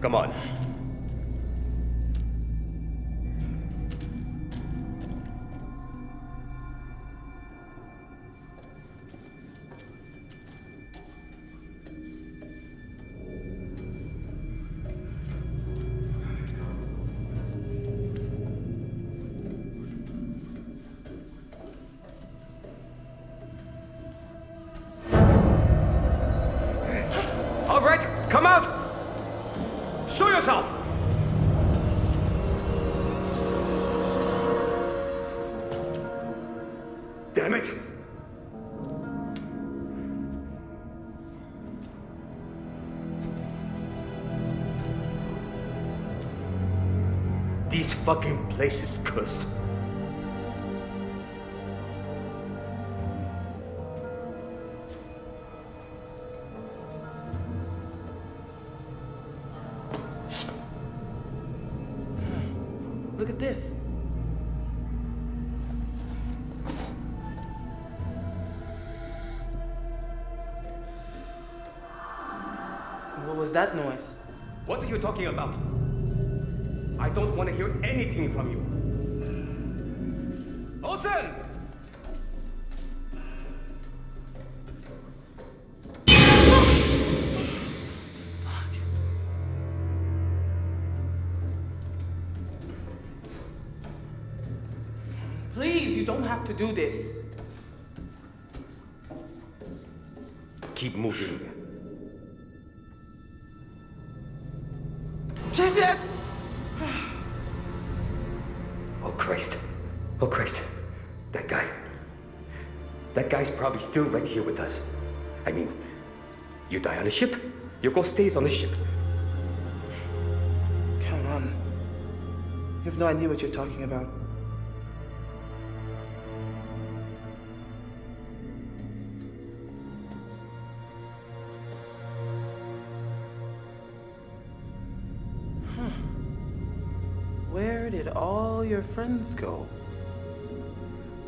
Come on. These fucking places cursed. Look at this. What was that noise? What are you talking about? I don't want to hear anything from you. Olson! Please, you don't have to do this. Keep moving. Jesus! Christ. Oh, Christ. That guy. That guy's probably still right here with us. I mean, you die on a ship, your ghost stays on the ship. Come on. You have no idea what you're talking about. Friends go?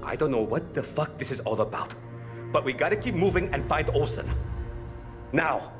I don't know what the fuck this is all about, but we gotta keep moving and find Olson. Now!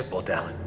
C'est quoi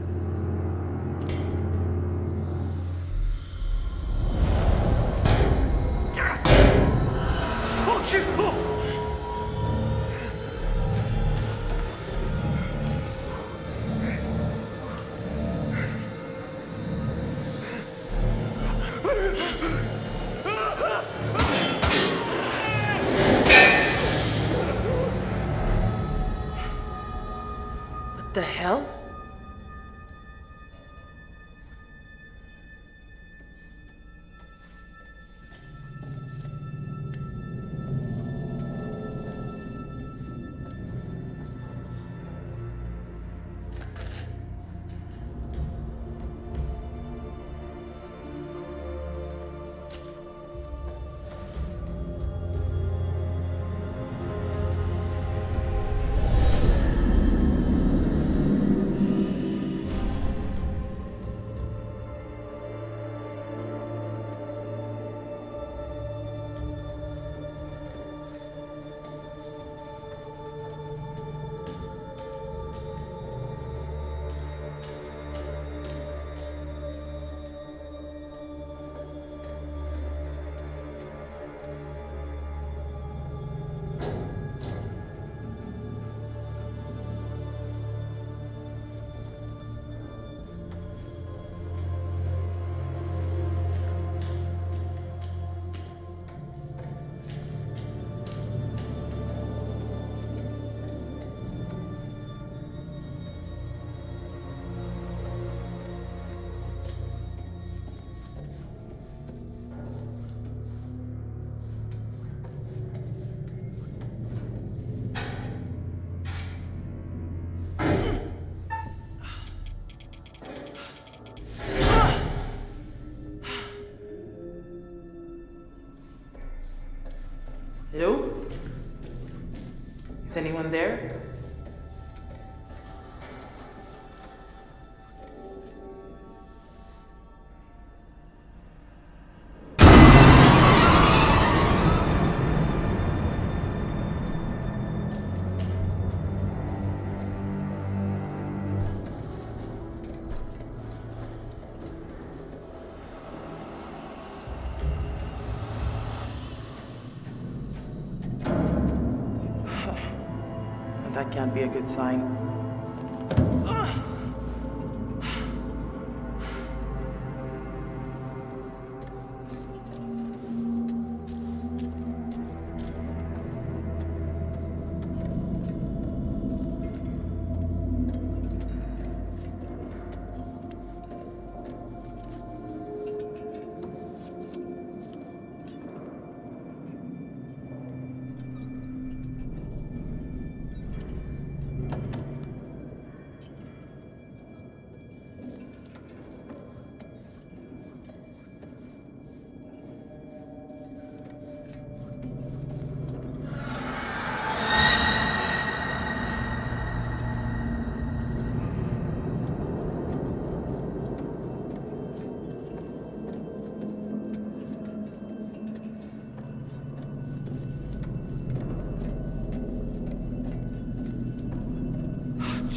anyone there? Can't be a good sign.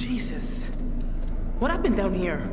Jesus. What happened down here?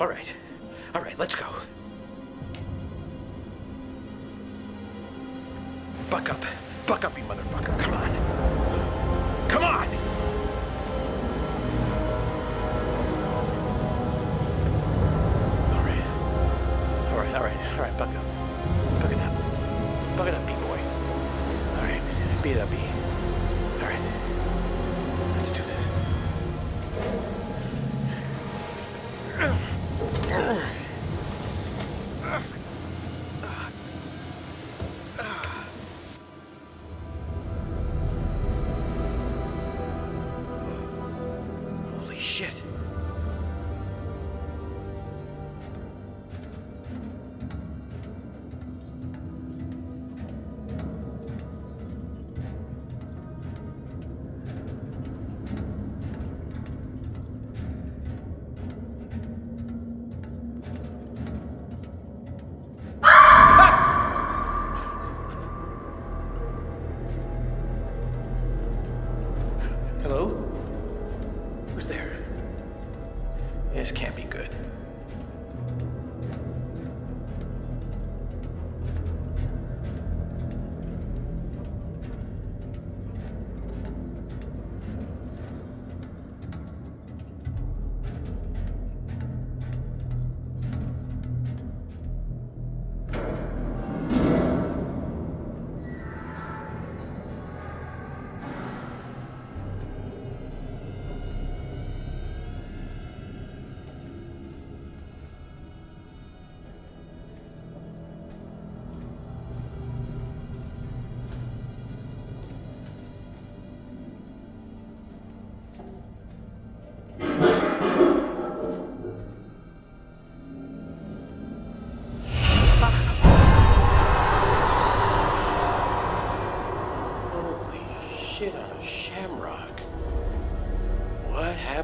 All right. All right, let's go.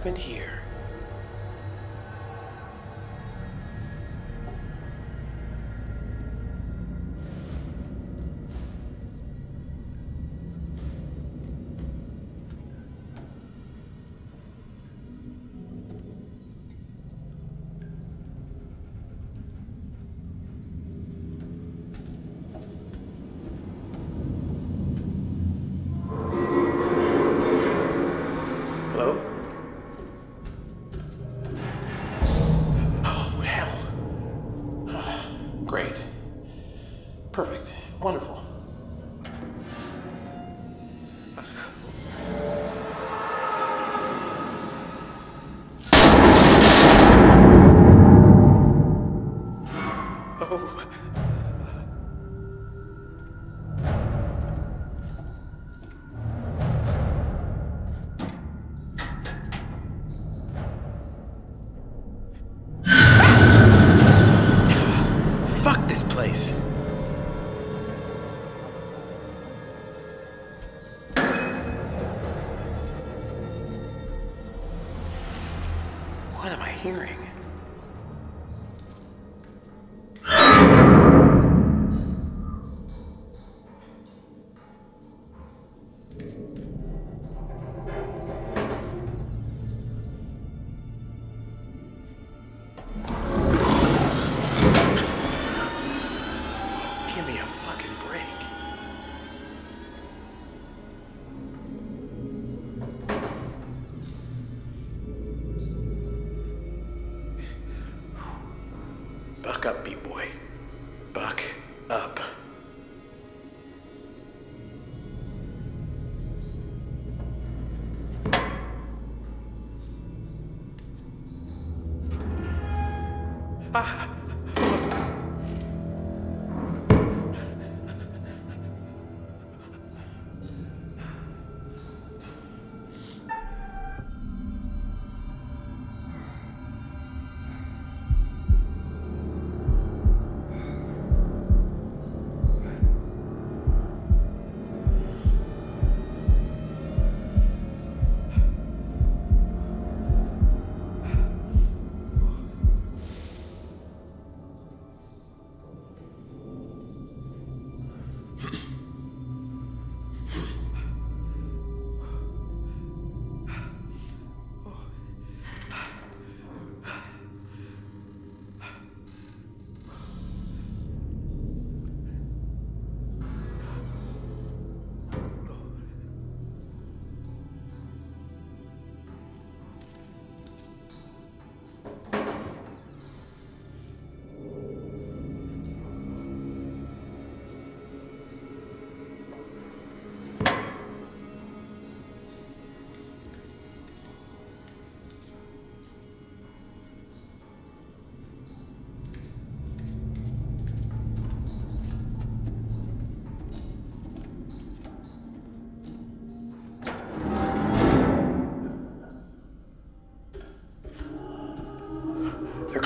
Happened here? Hearing?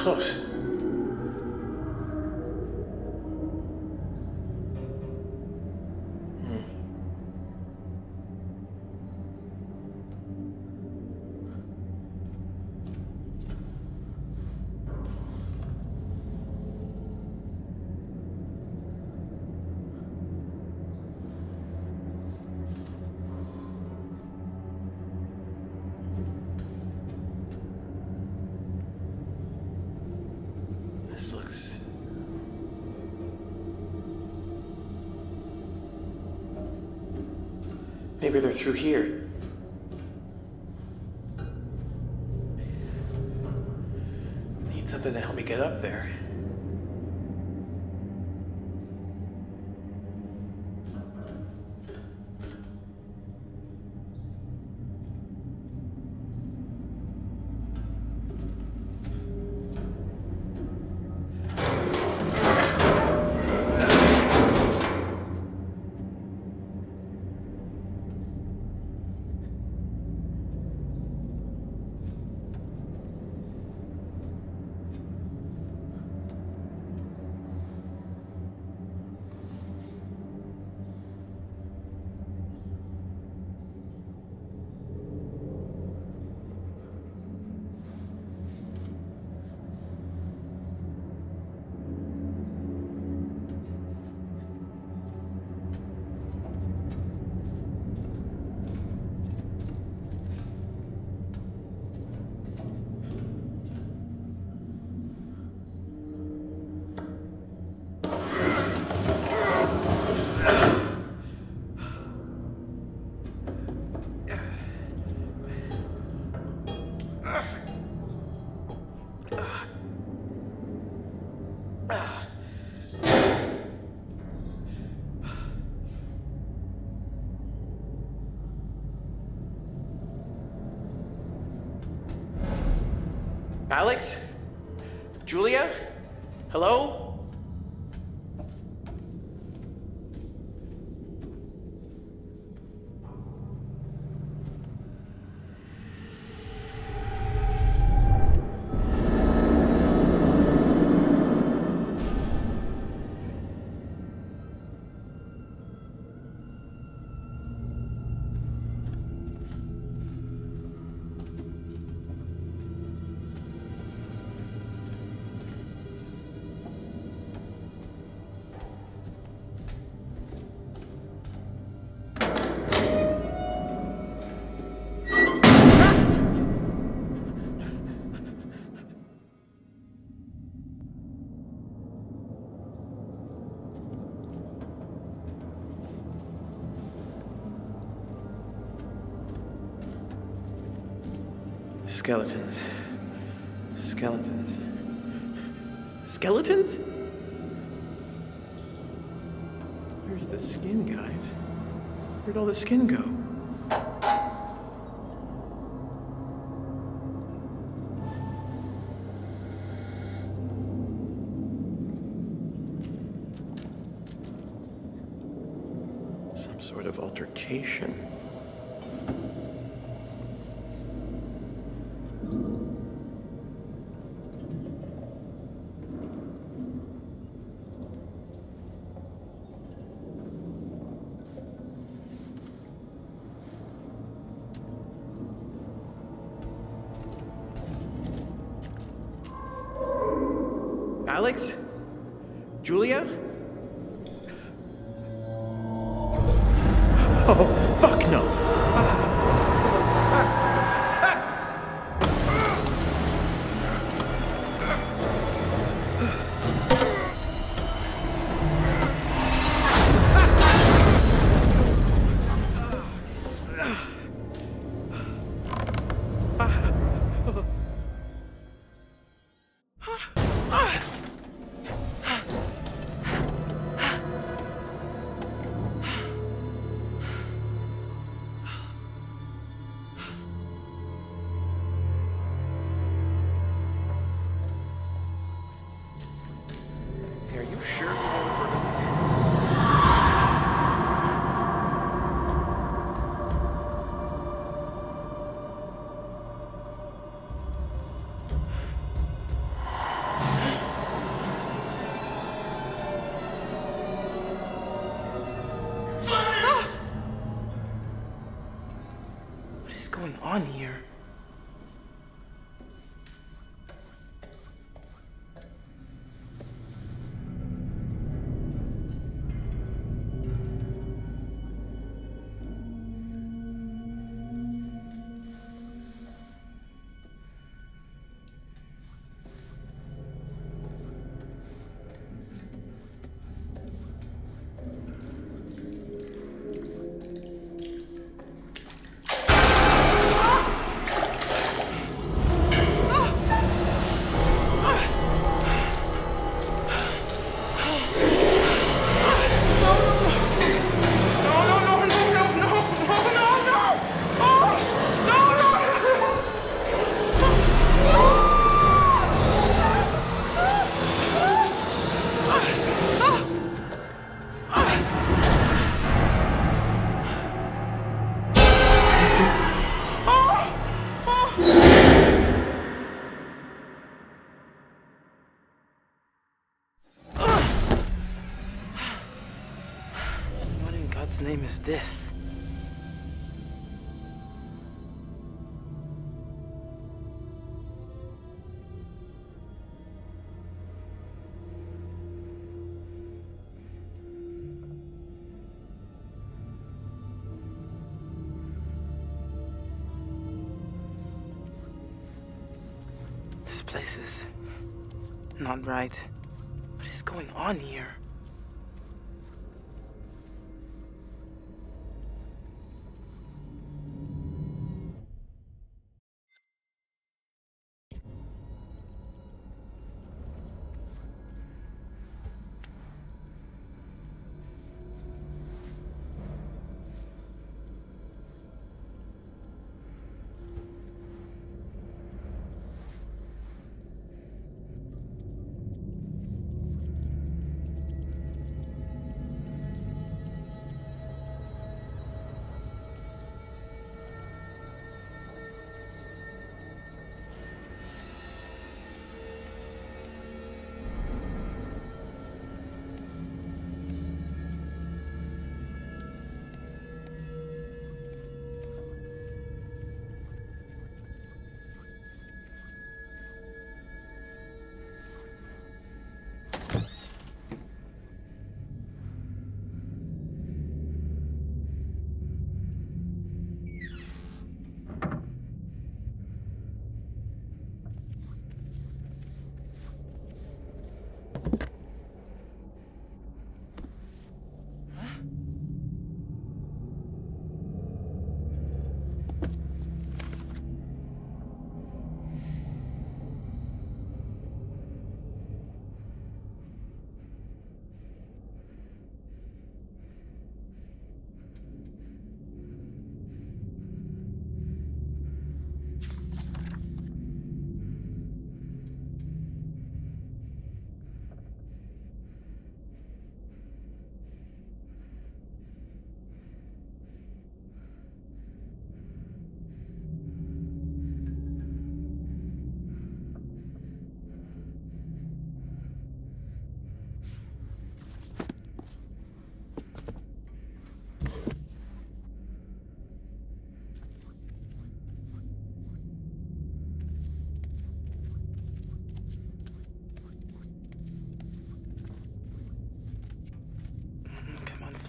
They're Maybe they're through here. Need something to help me get up there. Alex? Julia? Hello? Skeletons. Skeletons. Skeletons? Where's the skin, guys? Where'd all the skin go? This is not right. What is going on here?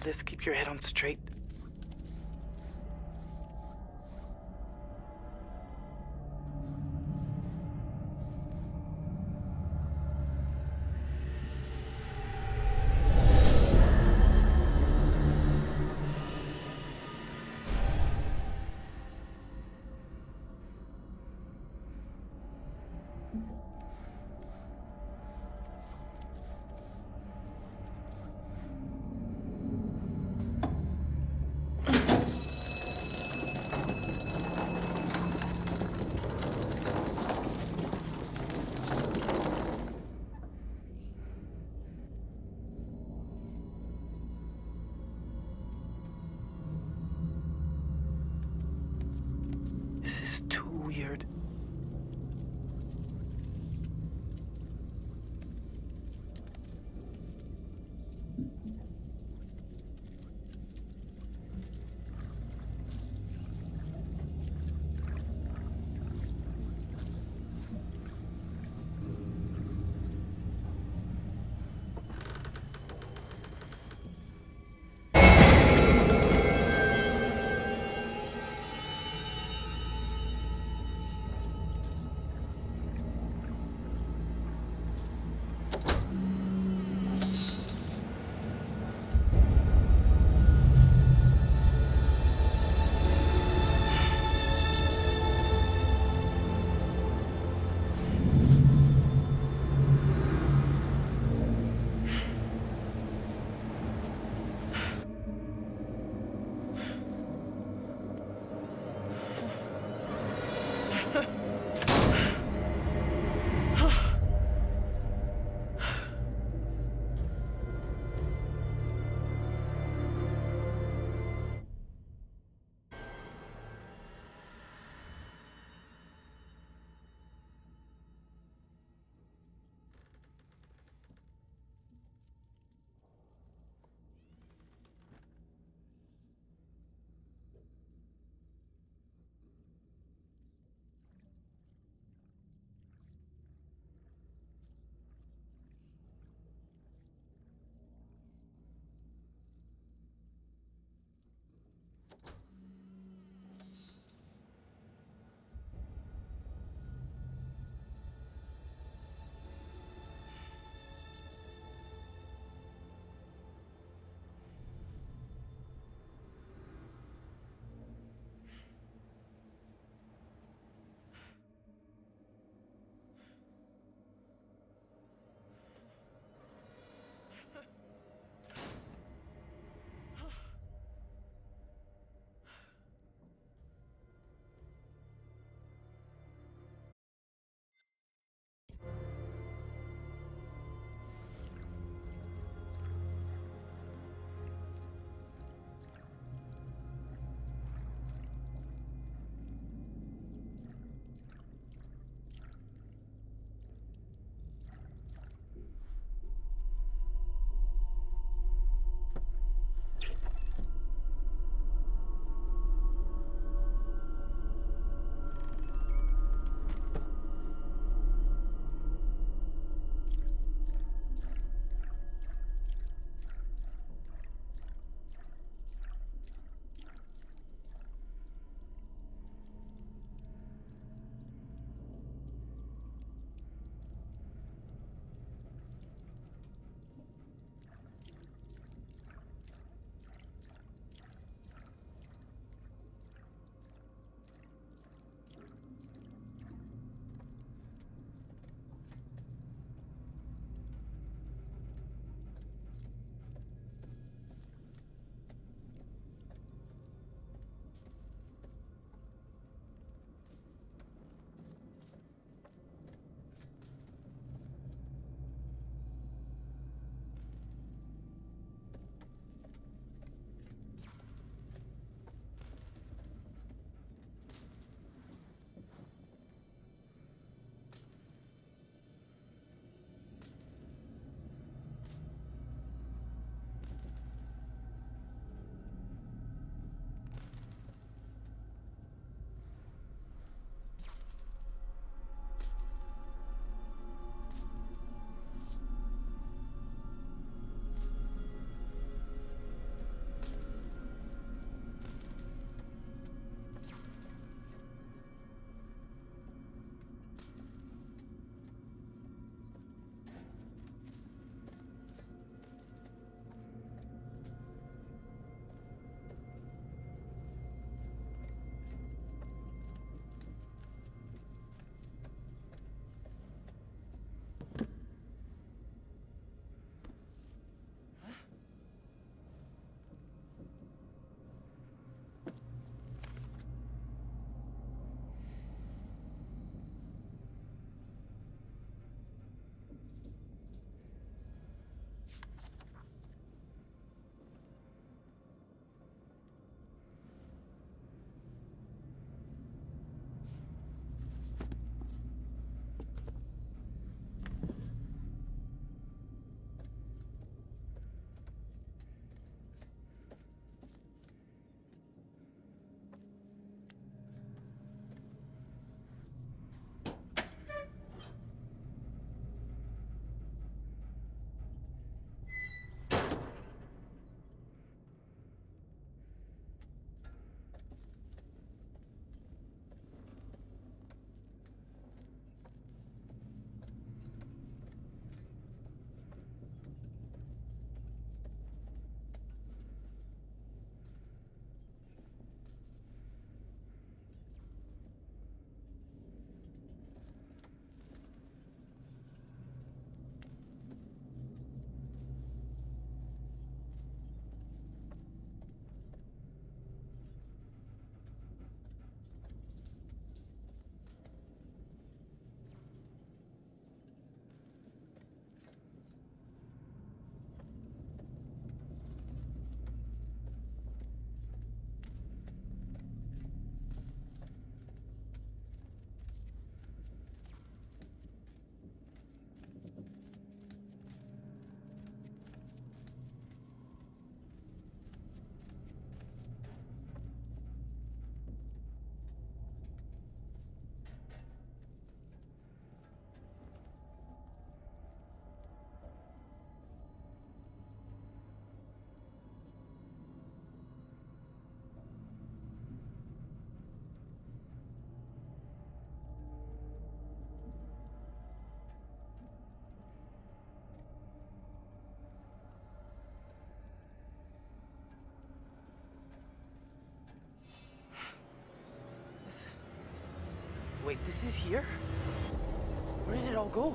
This. Keep your head on straight. Too weird. Wait, this is here? Where did it all go?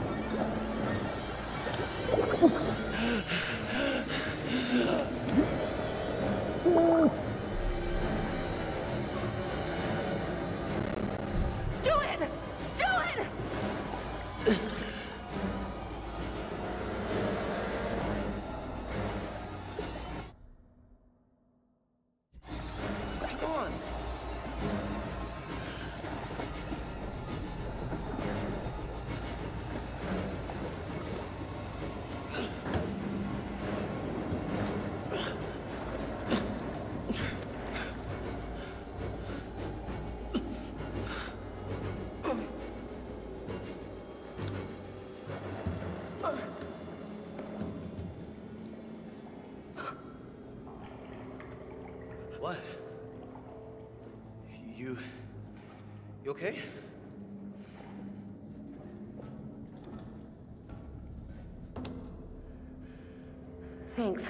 Thanks.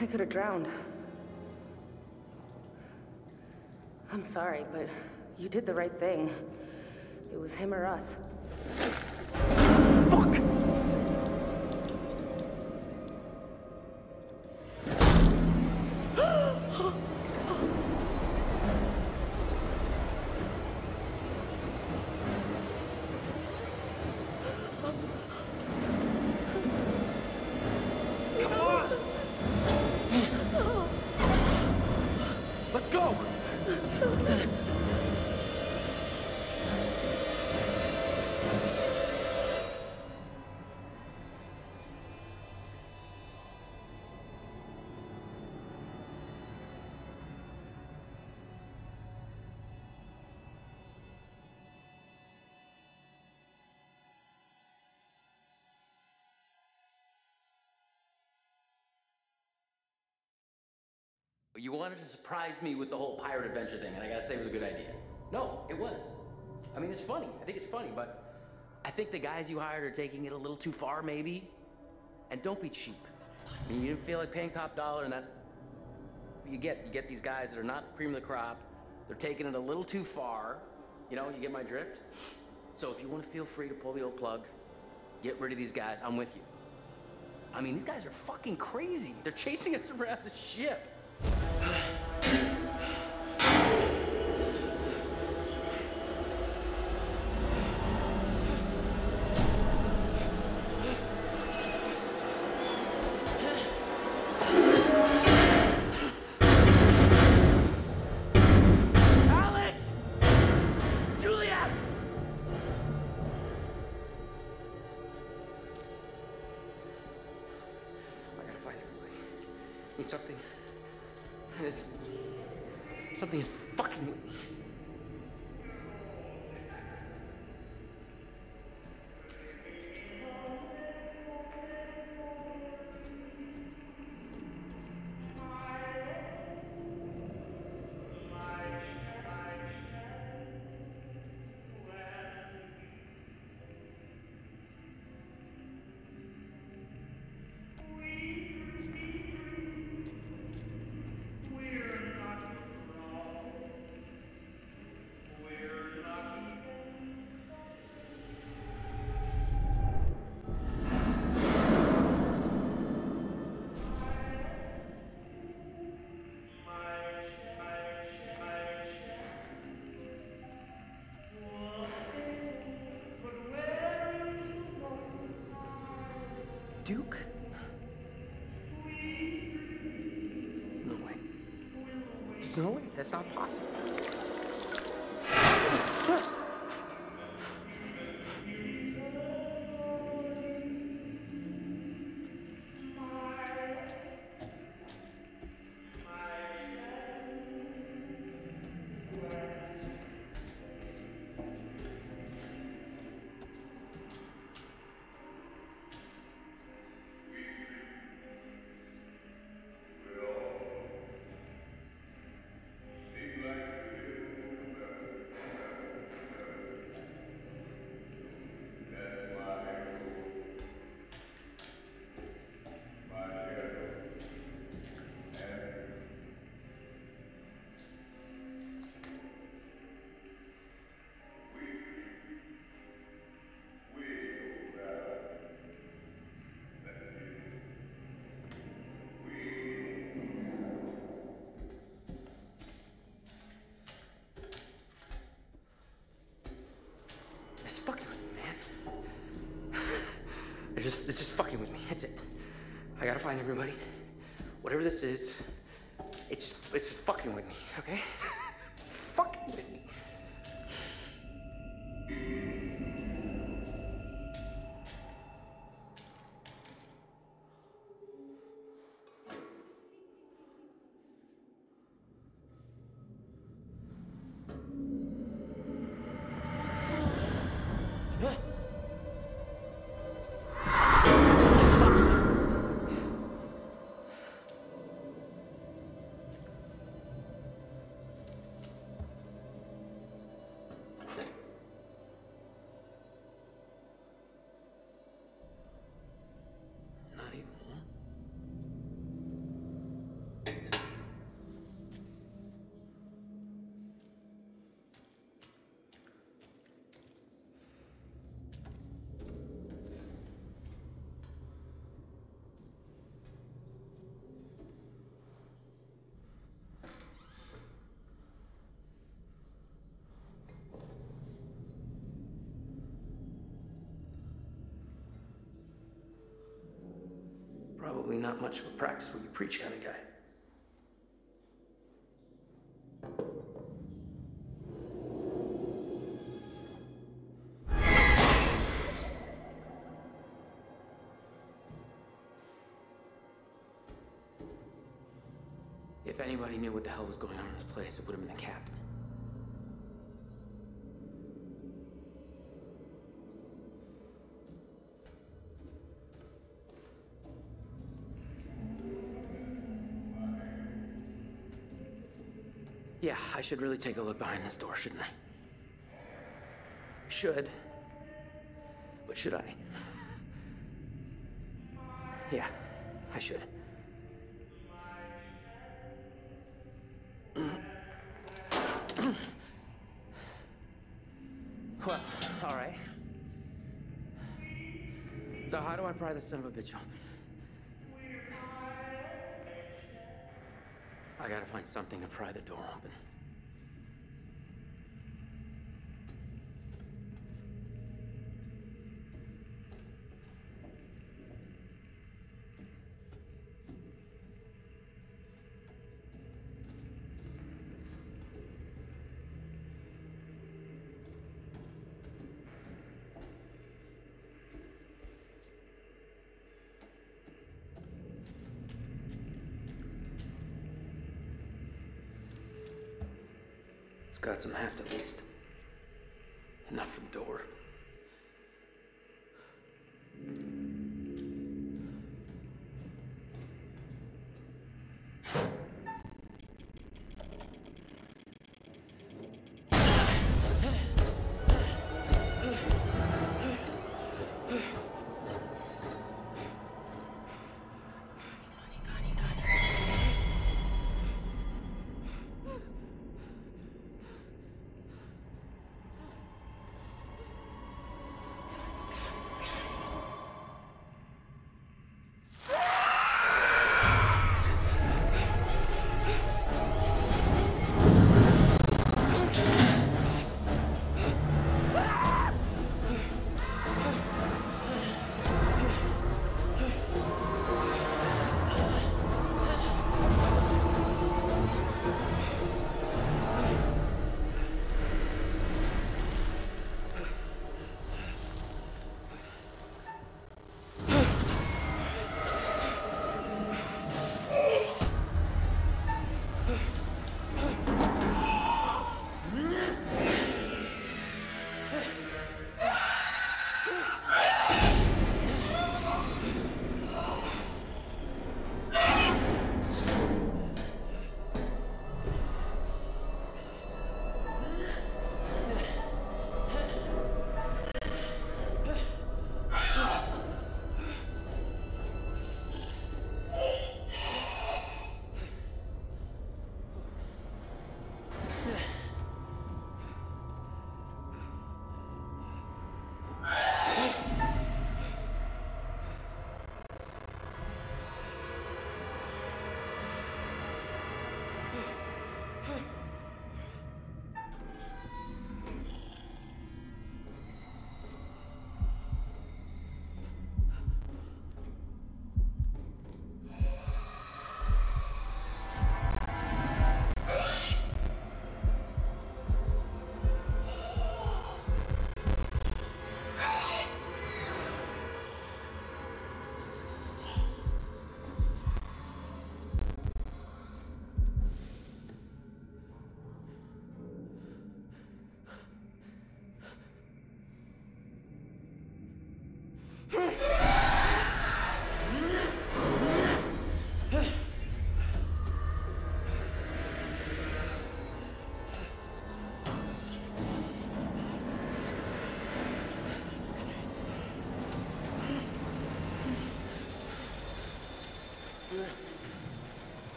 I could have drowned. I'm sorry, but you did the right thing. It was him or us. You wanted to surprise me with the whole pirate adventure thing, and I gotta say it was a good idea. No, it was. I mean, it's funny. I think it's funny, but I think the guys you hired are taking it a little too far, maybe. And don't be cheap. I mean, you didn't feel like paying top dollar, and that's you get. You get these guys that are not cream of the crop. They're taking it a little too far. You know, you get my drift? So if you want to feel free to pull the old plug, get rid of these guys. I'm with you. I mean, these guys are fucking crazy. They're chasing us around the ship. Uh, something is fucking Duke? No way. There's no way. That's not possible. Just, it's just fucking with me. That's it. I gotta find everybody. Whatever this is, it's just, it's just fucking with me, okay? It's fucking with me. Much of a practice what you preach kind of guy. If anybody knew what the hell was going on in this place, it would have been the captain. Yeah, I should really take a look behind this door, shouldn't I? Should. But should I? Yeah, I should. Well, all right. So how do I pry this son of a bitch open? I gotta find something to pry the door open. Got some heft at least.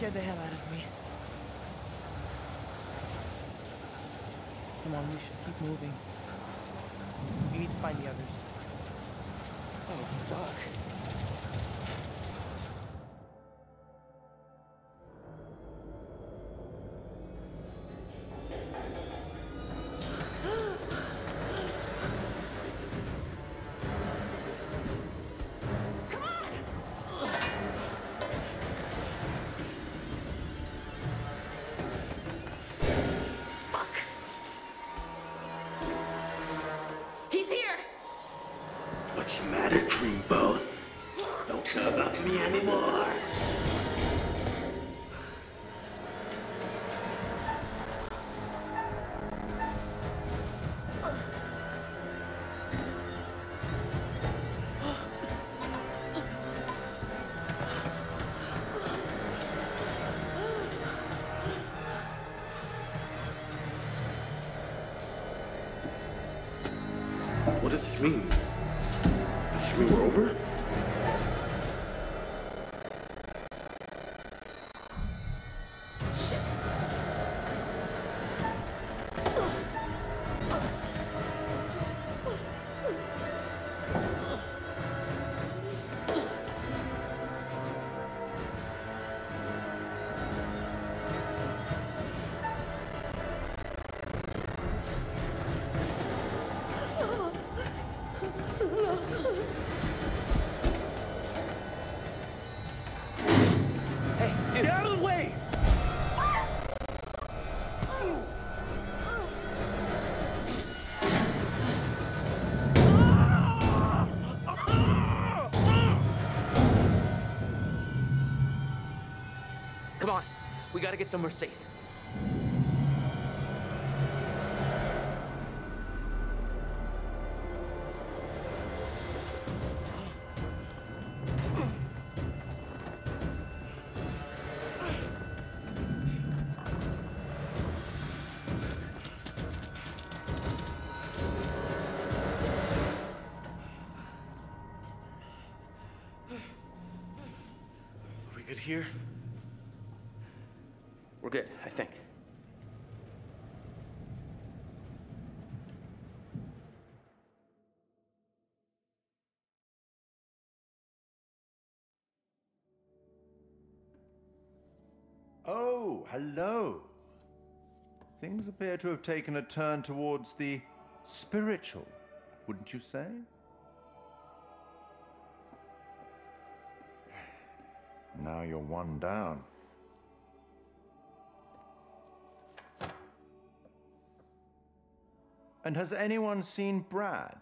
Scared the hell out of me. Matter, Dreamboat? Don't care about me anymore. What does this mean? Does we're over? Gotta get somewhere safe. Things appear to have taken a turn towards the spiritual, wouldn't you say? Now you're one down. And has anyone seen Brad?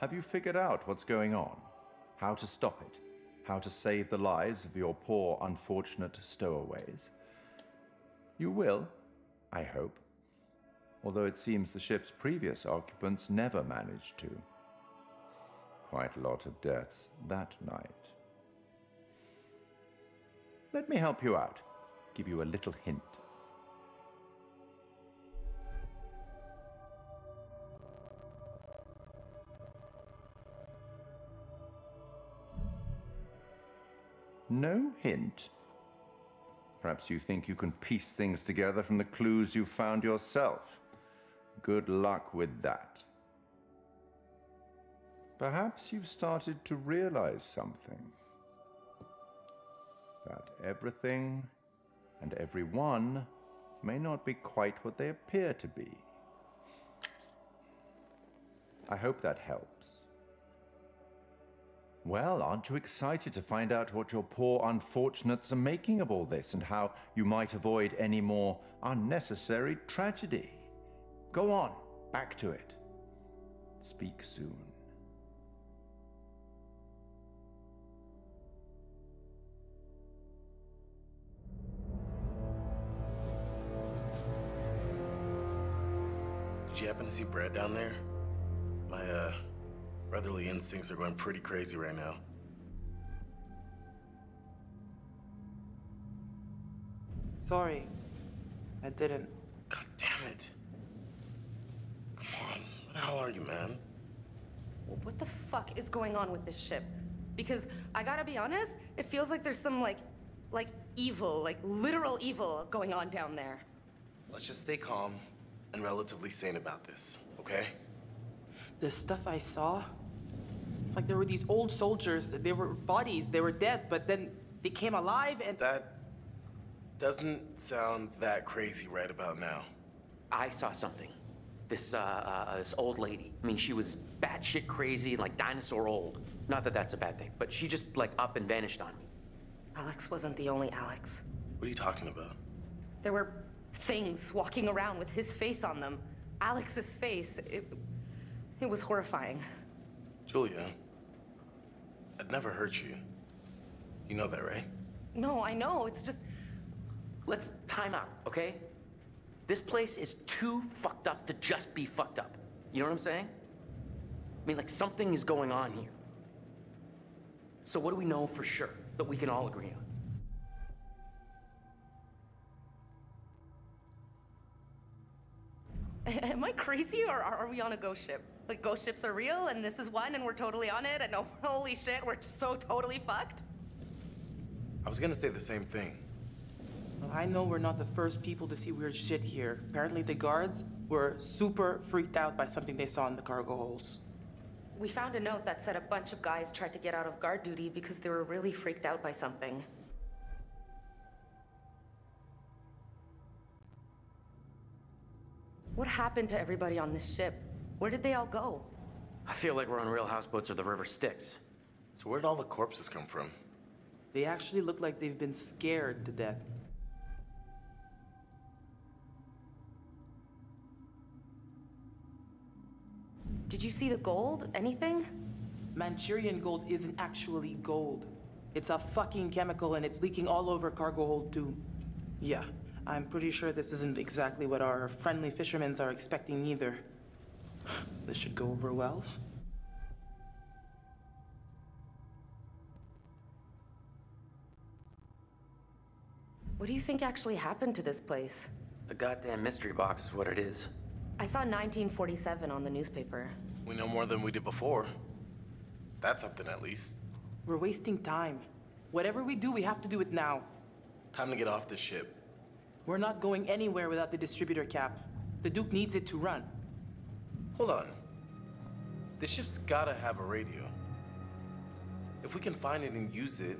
Have you figured out what's going on? How to stop it? How to save the lives of your poor, unfortunate stowaways? You will, I hope. Although it seems the ship's previous occupants never managed to. Quite a lot of deaths that night. Let me help you out, give you a little hint. No hint? Perhaps you think you can piece things together from the clues you found yourself. Good luck with that. Perhaps you've started to realize something. That everything and everyone may not be quite what they appear to be. I hope that helps. Well, aren't you excited to find out what your poor unfortunates are making of all this and how you might avoid any more unnecessary tragedy? Go on, back to it. Speak soon. Did you happen to see Brad down there? My, uh, Brotherly instincts are going pretty crazy right now. Sorry. I didn't. God damn it. Come on. What the hell are you, man? What the fuck is going on with this ship? Because I gotta be honest, it feels like there's some like, like evil, like literal evil going on down there. Let's just stay calm and relatively sane about this, okay? The stuff I saw it's like there were these old soldiers. They were bodies. They were dead, but then they came alive and. That doesn't sound that crazy right about now. I saw something. This, uh, uh, this old lady. I mean, she was batshit crazy, and like dinosaur old. Not that that's a bad thing, but she just, like, up and vanished on me. Alex wasn't the only Alex. What are you talking about? There were things walking around with his face on them. Alex's face. It, it was horrifying. Julia, I'd never hurt you. You know that, right? No, I know. It's just. Let's time out, okay? This place is too fucked up to just be fucked up. You know what I'm saying? I mean, like, something is going on here. So, what do we know for sure that we can all agree on? Am I crazy or are we on a ghost ship? Like, ghost ships are real and this is one and we're totally on it and oh, holy shit, we're so totally fucked? I was gonna say the same thing. Well, I know we're not the first people to see weird shit here. Apparently, the guards were super freaked out by something they saw in the cargo holds. We found a note that said a bunch of guys tried to get out of guard duty because they were really freaked out by something. What happened to everybody on this ship? Where did they all go? I feel like we're on real houseboats or the river Styx. So where did all the corpses come from? They actually look like they've been scared to death. Did you see the gold? Anything? Manchurian gold isn't actually gold. It's a fucking chemical and it's leaking all over cargo hold too. Yeah, I'm pretty sure this isn't exactly what our friendly fishermen are expecting either. This should go over well. What do you think actually happened to this place? The goddamn mystery box is what it is. I saw 1947 on the newspaper. We know more than we did before. That's something at least. We're wasting time. Whatever we do, we have to do it now. Time to get off this ship. We're not going anywhere without the distributor cap. The Duke needs it to run. Hold on. This ship's gotta have a radio. If we can find it and use it,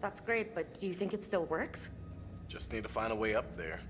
That's great, but do you think it still works? just need to find a way up there.